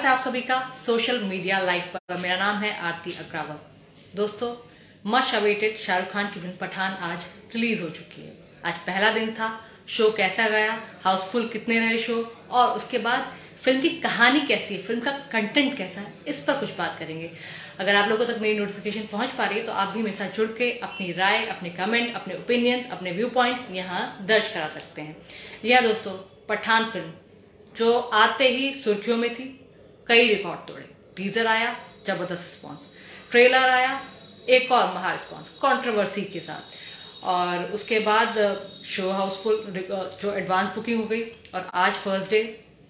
है आप सभी का सोशल मीडिया लाइव पर। मेरा नाम है आरती अग्रावत दोस्तों मच अवेटेड शाहरुख खान की फ़िल्म पठान आज रिलीज़ हो चुकी है। आज पहला दिन था शो कैसा गया हाउसफुल कितने रहे शो और उसके बाद फ़िल्म की कहानी कैसी है फ़िल्म का कंटेंट कैसा है, इस पर कुछ बात करेंगे। अगर आप लोगों तक मेरी नोटिफिकेशन पहुँच पा रही है तो आप भी मेरे साथ जुड़ के अपनी राय, अपने कमेंट अपने ओपिनियंस अपने व्यू पॉइंट यहाँ दर्ज करा सकते हैं। यह दोस्तों, पठान फ़िल्म जो आते ही सुर्खियों में थी कई रिकॉर्ड तोड़े। टीजर आया, ज़बरदस्त रिस्पॉन्स ट्रेलर आया, एक और महा रिस्पॉन्स कंट्रोवर्सी के साथ। और उसके बाद शो हाउसफुल जो एडवांस बुकिंग हो गई। और आज फ़र्स्ट डे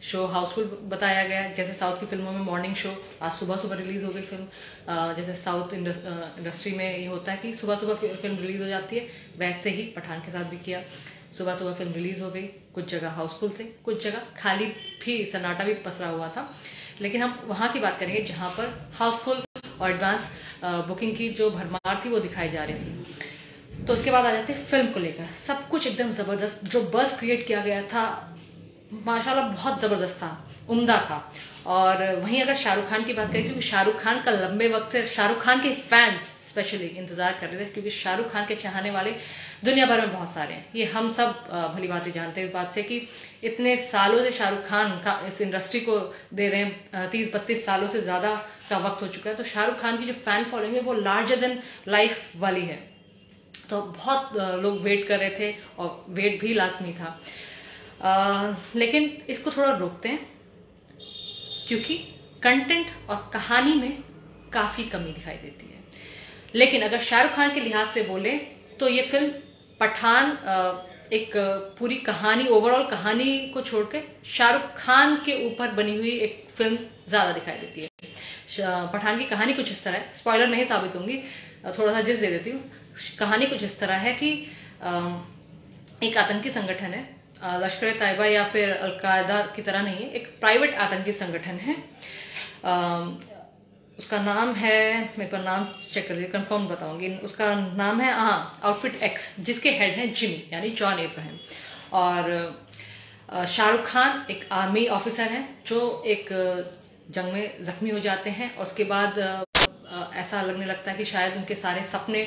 शो हाउसफुल बताया गया। जैसे साउथ की फ़िल्मों में मॉर्निंग शो आज सुबह सुबह रिलीज़ हो गई फ़िल्म जैसे साउथ इंडस्ट्री में ये होता है कि सुबह सुबह फ़िल्म रिलीज़ हो जाती है, वैसे ही पठान के साथ भी किया। सुबह सुबह फ़िल्म रिलीज़ हो गई। कुछ जगह हाउसफुल थे, कुछ जगह खाली भी सन्नाटा भी पसरा हुआ था। लेकिन हम वहाँ की बात करेंगे जहाँ पर हाउसफुल और एडवांस बुकिंग की जो भरमार थी वो दिखाई जा रही थी। तो उसके बाद आ जाते फ़िल्म को लेकर। सब कुछ एकदम ज़बरदस्त। जो बस क्रिएट किया गया था, माशाल्लाह बहुत ज़बरदस्त था, उम्दा था। और वहीं अगर शाहरुख खान की बात करें, क्योंकि शाहरुख खान का लंबे वक्त से, शाहरुख खान के फैंस स्पेशली इंतज़ार कर रहे थे क्योंकि शाहरुख खान के चाहने वाले दुनिया भर में बहुत सारे हैं। ये हम सब भली बातें जानते हैं इस बात से कि इतने सालों से शाहरुख खान का इस इंडस्ट्री को दे रहे हैं तीस बत्तीस सालों से ज़्यादा का वक्त हो चुका है। तो शाहरुख खान की जो फ़ैन फॉलोइंग है वो लार्जर देन लाइफ वाली है। तो बहुत लोग वेट कर रहे थे और वेट भी लाजमी था। आ, लेकिन इसको थोड़ा रोकते हैं क्योंकि कंटेंट और कहानी में काफ़ी कमी दिखाई देती है। लेकिन अगर शाहरुख खान के लिहाज से बोले तो ये फ़िल्म पठान एक पूरी कहानी ओवरऑल कहानी को छोड़ के शाहरुख खान के ऊपर बनी हुई एक फ़िल्म ज़्यादा दिखाई देती है। पठान की कहानी कुछ इस तरह है। स्पॉइलर नहीं साबित होंगी। थोड़ा सा जिस दे देती हूँ। कहानी कुछ इस तरह है कि एक आतंकी संगठन है। लश्कर तैयबा या फिर अलकायदा की तरह नहीं है। एक प्राइवेट आतंकी संगठन है। उसका नाम है, मेरे पर नाम चेक कर लीजिए कंफर्म बताऊँगी। उसका नाम है हाँ आउटफिट एक्स जिसके हेड हैं जिमी यानी जॉन एब्राहिम और शाहरुख खान एक आर्मी ऑफिसर हैं, जो एक जंग में जख्मी हो जाते हैं, और उसके बाद ऐसा लगने लगता है कि शायद उनके सारे सपने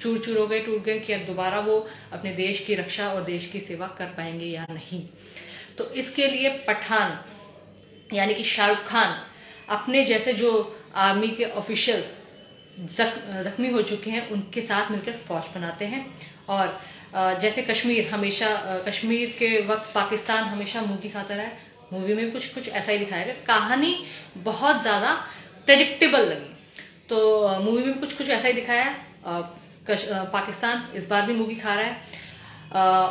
चूर चूर हो गए, टूट गए, कि अब दोबारा वो अपने देश की रक्षा और देश की सेवा कर पाएँगे या नहीं। तो इसके लिए पठान, यानी कि शाहरुख खान, अपने जैसे जो आर्मी के ऑफिशियल जख, जख्मी हो चुके हैं उनके साथ मिलकर फौज बनाते हैं। और जैसे कश्मीर हमेशा कश्मीर के वक्त पाकिस्तान हमेशा मुंगी खाता रहा है। मूवी में भी कुछ कुछ ऐसा ही दिखाया गया कहानी बहुत ज़्यादा प्रेडिक्टेबल लगी तो मूवी में कुछ कुछ ऐसा ही दिखाया पाकिस्तान इस बार भी मूवी खा रहा है।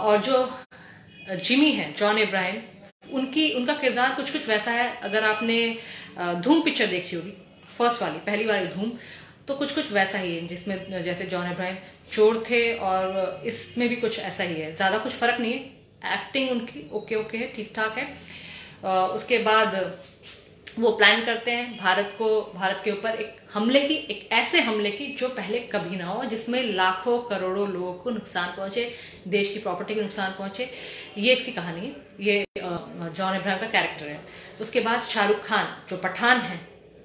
और जो जिमी है जॉन इब्राहिम उनकी उनका किरदार कुछ कुछ वैसा है। अगर आपने धूम पिक्चर देखी होगी फ़र्स्ट वाली, पहली वाली धूम तो कुछ कुछ वैसा ही है, जिसमें जैसे जॉन इब्राहिम चोर थे और इसमें भी कुछ ऐसा ही है। ज़्यादा कुछ फ़र्क नहीं है एक्टिंग उनकी ओके ओके है ठीक ठाक है उसके बाद वो प्लान करते हैं, भारत को, भारत के ऊपर एक हमले की, एक ऐसे हमले की जो पहले कभी ना हो, जिसमें लाखों करोड़ों लोगों को नुकसान पहुँचे, देश की प्रॉपर्टी को नुकसान पहुँचे। ये इसकी कहानी है। ये जॉन इब्राहिम का कैरेक्टर है। उसके बाद शाहरुख खान, जो पठान है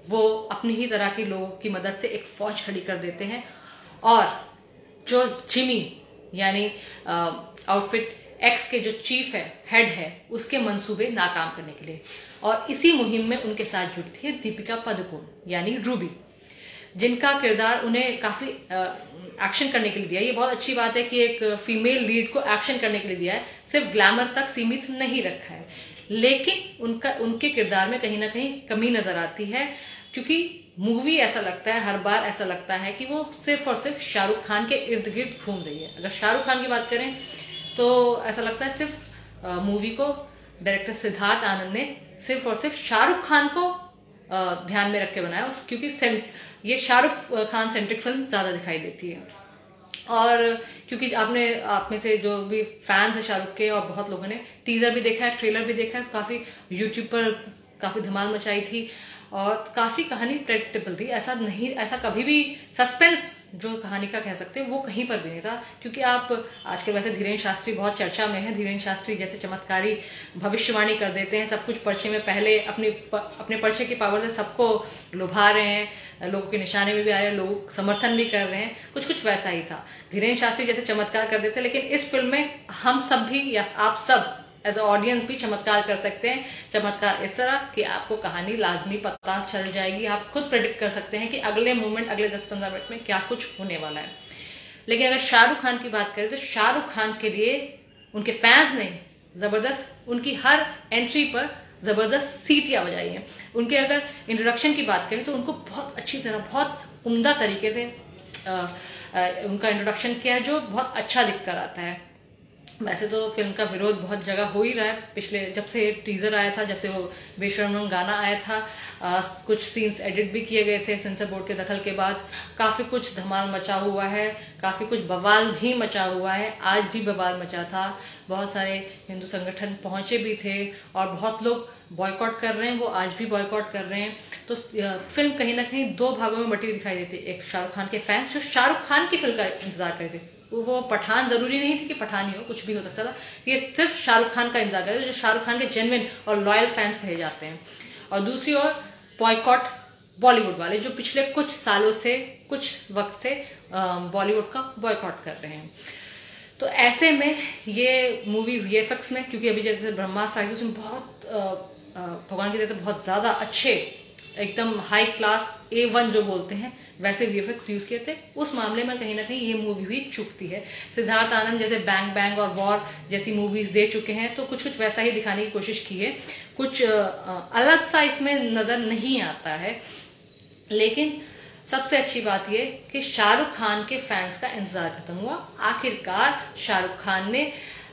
वो अपनी ही तरह के लोगों की मदद से एक फौज खड़ी कर देते हैं। और जो जिमी, यानी आउटफिट एक्स के जो चीफ है हेड है, उसके मंसूबे नाकाम करने के लिए। और इसी मुहिम में उनके साथ जुड़ती है दीपिका पदुकोण, यानी रूबी, जिनका किरदार उन्हें काफ़ी एक्शन करने के लिए दिया ये बहुत अच्छी बात है कि एक फीमेल लीड को एक्शन करने के लिए दिया है। सिर्फ़ ग्लैमर तक सीमित नहीं रखा है। लेकिन उनका, उनके किरदार में कहीं ना कहीं कमी नज़र आती है। क्योंकि मूवी ऐसा लगता है, हर बार ऐसा लगता है कि वो सिर्फ़ और सिर्फ़ शाहरुख खान के इर्द गिर्द घूम रही है। अगर शाहरुख खान की बात करें तो ऐसा लगता है सिर्फ़ मूवी को डायरेक्टर सिद्धार्थ आनंद ने सिर्फ़ और सिर्फ़ शाहरुख खान को ध्यान में रख के बनाया क्योंकि ये शाहरुख खान सेंट्रिक फ़िल्म ज़्यादा दिखाई देती है। और क्योंकि आपने, आप में से जो भी फैंस है शाहरुख के और बहुत लोगों ने टीजर भी देखा है ट्रेलर भी देखा है तो काफ़ी यूट्यूब पर काफ़ी धमाल मचाई थी और काफ़ी कहानी प्रेडिक्टेबल थी। ऐसा नहीं, ऐसा कभी भी सस्पेंस जो कहानी का कह सकते हैं, वो कहीं पर भी नहीं था। क्योंकि आप, आजकल वैसे धीरेन्द्र शास्त्री बहुत चर्चा में है। धीरेन्द्र शास्त्री जैसे चमत्कारी भविष्यवाणी कर देते हैं, सब कुछ पर्चे में पहले अपनी अपने पर्चे की पावर से सबको लुभा रहे हैं, लोगों के निशाने में भी आ रहे हैं, लोग समर्थन भी कर रहे हैं। कुछ कुछ वैसा ही था। धीरेन्द्र शास्त्री जैसे चमत्कार कर देते लेकिन इस फ़िल्म में हम सब भी, या आप सब एज ऑडियंस भी चमत्कार कर सकते हैं। चमत्कार इस तरह कि आपको कहानी लाजमी पता चल जाएगी। आप खुद प्रेडिक्ट कर सकते हैं कि अगले मोमेंट अगले 10-15 मिनट में क्या कुछ होने वाला है। लेकिन अगर शाहरुख खान की बात करें तो शाहरुख खान के लिए उनके फैंस ने ज़बरदस्त उनकी हर एंट्री पर ज़बरदस्त सीटियाँ बजाई हैं। उनके अगर इंट्रोडक्शन की बात करें तो उनको बहुत अच्छी तरह बहुत उम्दा तरीके से आ, आ, उनका इंट्रोडक्शन किया है जो बहुत अच्छा दिख कर आता है। वैसे तो फ़िल्म का विरोध बहुत जगह हो ही रहा है। पिछले जब से टीजर आया था जब से वो बेशरम गाना आया था आ, कुछ सीन्स एडिट भी किए गए थे सेंसर बोर्ड के दखल के बाद। काफ़ी कुछ धमाल मचा हुआ है काफ़ी कुछ बवाल भी मचा हुआ है। आज भी बवाल मचा था। बहुत सारे हिंदू संगठन पहुँचे भी थे और बहुत लोग बॉयकॉट कर रहे हैं वो आज भी बॉयकॉट कर रहे हैं। तो फ़िल्म कहीं ना कहीं दो भागों में बटी दिखाई देती। एक शाहरुख खान के फैंस जो शाहरुख खान की फ़िल्म का इंतज़ार कर रहे थे वो पठान ज़रूरी नहीं थी कि पठान ही हो, कुछ भी हो सकता था। ये सिर्फ़ शाहरुख खान का इंतज़ार करे जो शाहरुख खान के जेनविन और लॉयल फैंस कहे जाते हैं। और दूसरी ओर बॉयकॉट बॉलीवुड वाले, जो पिछले कुछ सालों से, कुछ वक्त से बॉलीवुड का बॉयकॉट कर रहे हैं। तो ऐसे में ये मूवी वीएफएक्स में, क्योंकि अभी जैसे ब्रह्मास्त्र आई उसमें बहुत भगवान की तरह बहुत ज़्यादा अच्छे एकदम हाई क्लास ए वन जो बोलते हैं, वैसे वीएफएक्स यूज़ किए थे, उस मामले में कहीं ना कहीं ये मूवी भी चुकती है। सिद्धार्थ आनंद जैसे बैंग बैंग और वॉर जैसी मूवीज़ दे चुके हैं तो कुछ कुछ वैसा ही दिखाने की कोशिश की है। कुछ अलग सा इसमें नज़र नहीं आता है, लेकिन सबसे अच्छी बात यह कि शाहरुख खान के फैंस का इंतज़ार खत्म हुआ। आखिरकार शाहरुख खान ने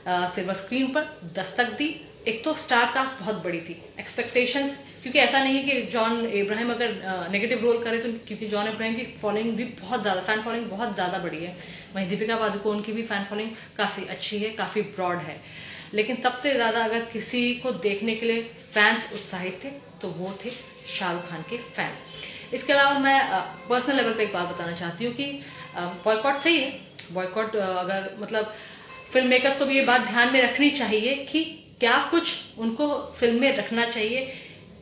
सिल्वर स्क्रीन पर दस्तक दी। एक तो स्टार कास्ट बहुत बड़ी थी एक्सपेक्टेशंस क्योंकि ऐसा नहीं है कि जॉन इब्राहिम अगर नेगेटिव रोल करे तो क्योंकि जॉन इब्राहिम की फॉलोइंग भी बहुत ज़्यादा फ़ैन फॉलोइंग बहुत ज़्यादा बड़ी है। वहीं दीपिका पादुकोण की भी फ़ैन फॉलोइंग काफ़ी अच्छी है, काफ़ी ब्रॉड है। लेकिन सबसे ज़्यादा अगर किसी को देखने के लिए फैंस उत्साहित थे तो वो थे शाहरुख खान के फ़ैन इसके अलावा मैं पर्सनल लेवल पे एक बात बताना चाहती हूँ कि बॉयकॉट सही है। बॉयकॉट अगर मतलब फ़िल्म मेकर्स को भी ये बात ध्यान में रखनी चाहिए कि क्या कुछ उनको फ़िल्म में रखना चाहिए?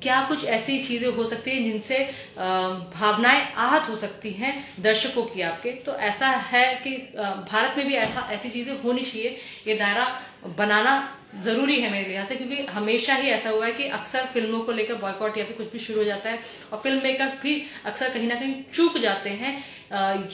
क्या कुछ ऐसी चीज़ें हो सकती हैं जिनसे भावनाएँ आहत हो सकती हैं दर्शकों की आपके? तो ऐसा है कि भारत में भी ऐसा, ऐसी चीज़ें होनी चाहिए। ये दायरा बनाना ज़रूरी है मेरे लिहाज से, क्योंकि हमेशा ही ऐसा हुआ है कि अक्सर फ़िल्मों को लेकर बॉयकॉट या फिर कुछ भी शुरू हो जाता है और फ़िल्म मेकर्स भी अक्सर कहीं ना कहीं चूक जाते हैं।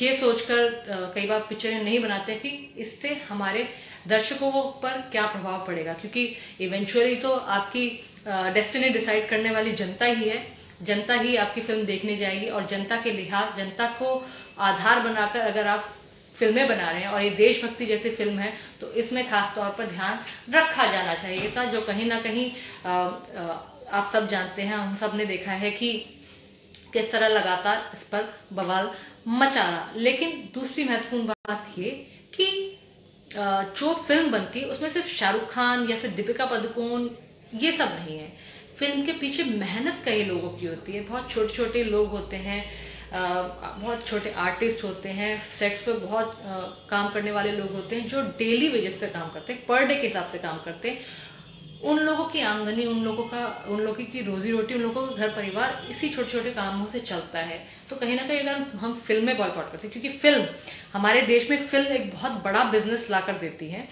ये सोचकर कई बार पिक्चरें नहीं बनाते कि इससे हमारे दर्शकों पर क्या प्रभाव पड़ेगा? क्योंकि इवेंचुअली तो आपकी डेस्टिनी डिसाइड करने वाली जनता ही है। जनता ही आपकी फ़िल्म देखने जाएगी और जनता के लिहाज जनता को आधार बनाकर अगर आप फ़िल्में बना रहे हैं और ये देशभक्ति जैसी फ़िल्म है तो इसमें खास तौर पर ध्यान रखा जाना चाहिए था जो कहीं ना कहीं आ, आ, आप सब जानते हैं हम सबने देखा है कि किस तरह लगातार इस पर बवाल मचा रहा। लेकिन दूसरी महत्वपूर्ण बात ये कि जो फ़िल्म बनती है, उसमें सिर्फ़ शाहरुख खान या फिर दीपिका पादुकोण, ये सब नहीं है। फ़िल्म के पीछे मेहनत कई लोगों की होती है। बहुत छोटे छोटे लोग होते हैं बहुत छोटे आर्टिस्ट होते हैं सेट्स पर बहुत काम करने वाले लोग होते हैं, जो डेली वेजेस पे काम करते हैं पर डे के हिसाब से काम करते हैं। उन लोगों की आमदनी, उन लोगों का, उन लोगों की रोजी रोटी उन लोगों का घर परिवार इसी छोटे छोटे कामों से चलता है। तो कहीं ना कहीं अगर हम फ़िल्में बॉयकॉट करते हैं, क्योंकि फ़िल्म हमारे देश में फ़िल्म एक बहुत बड़ा बिज़नेस ला कर देती है।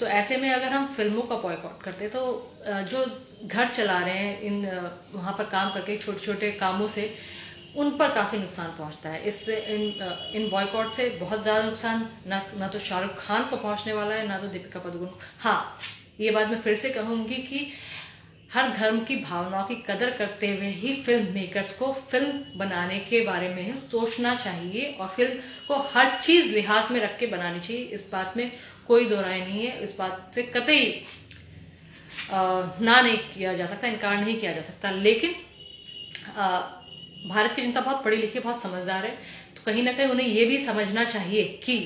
तो ऐसे में अगर हम फ़िल्मों का बॉयकॉट करते तो जो घर चला रहे हैं, इन वहाँ पर काम करके छोटे छोटे कामों से, उन पर काफ़ी नुकसान पहुँचता है। इससे इन इन बॉयकॉट से बहुत ज़्यादा नुकसान, ना ना तो शाहरुख खान को पहुँचने वाला है, ना तो दीपिका पादुकोण हाँ ये बात मैं फिर से कहूँगी कि हर धर्म की भावनाओं की कदर करते हुए ही फ़िल्म मेकर्स को फ़िल्म बनाने के बारे में सोचना चाहिए और फ़िल्म को हर चीज़ लिहाज में रख के बनानी चाहिए। इस बात में कोई दो राय नहीं है। इस बात से कतई ना नहीं किया जा सकता इनकार नहीं किया जा सकता। लेकिन आ, भारत की जनता बहुत पढ़ी लिखी बहुत समझदार है। तो कहीं ना कहीं उन्हें यह भी समझना चाहिए कि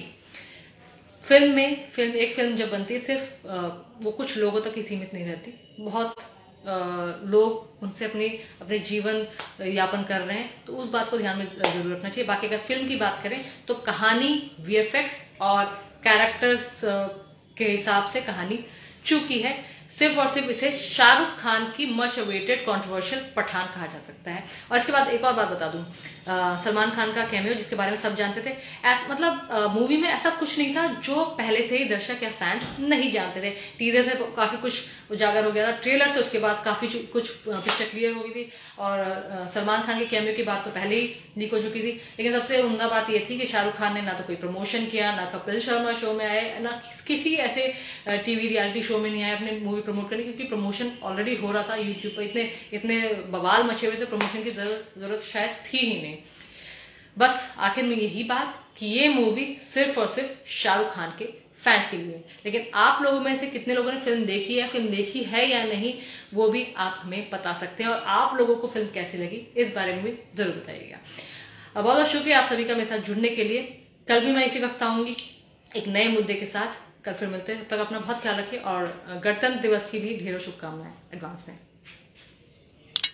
फ़िल्म में, फ़िल्म, एक फ़िल्म जब बनती है, सिर्फ़ वो कुछ लोगों तक ही सीमित नहीं रहती। बहुत लोग उनसे अपनी, अपने जीवन यापन कर रहे हैं तो उस बात को ध्यान में ज़रूर रखना चाहिए। बाकी अगर फ़िल्म की बात करें तो कहानी वीएफएक्स और कैरेक्टर्स के हिसाब से कहानी चूकी है। सिर्फ़ और सिर्फ़ इसे शाहरुख खान की मच अवेटेड कॉन्ट्रोवर्शियल पठान कहा जा सकता है। और इसके बाद एक और बात बता दूँ। सलमान खान का कैमियो जिसके बारे में सब जानते थे ऐस, मतलब मूवी में ऐसा कुछ नहीं था जो पहले से ही दर्शक या फैंस नहीं जानते थे। टीजर से काफ़ी कुछ उजागर हो गया था ट्रेलर से उसके बाद काफ़ी कुछ पिक्चर क्लियर हो गई थी। और सलमान खान के कैमियो की बात तो पहले ही लीक हो चुकी थी। लेकिन सबसे उमदा बात यह थी कि शाहरुख खान ने ना तो कोई प्रमोशन किया ना कपिल शर्मा शो में आए ना किसी ऐसे टीवी रियलिटी शो में नहीं आए अपने मूवी प्रमोट करने क्योंकि प्रमोशन ऑलरेडी हो रहा था यूट्यूब पर। इतने इतने बवाल मचे हुए थे प्रमोशन की ज़रूरत शायद थी ही नहीं। बस आखिर में यही बात कि ये मूवी सिर्फ़ और सिर्फ़ शाहरुख खान के फैंस के लिए लेकिन आप लोगों में से कितने लोगों ने फ़िल्म देखी है फ़िल्म देखी है या नहीं, वो भी आप हमें बता सकते हैं और आप लोगों को फ़िल्म कैसी लगी, इस बारे में भी ज़रूर बताइएगा। बहुत बहुत शुक्रिया आप सभी का मेरे साथ जुड़ने के लिए। कल भी मैं इसी वक्त आऊँगी एक नए मुद्दे के साथ। कल फिर मिलते हैं। तब तक अपना बहुत ख्याल रखिए और गणतंत्र दिवस की भी ढेरों शुभकामनाएँ एडवांस में।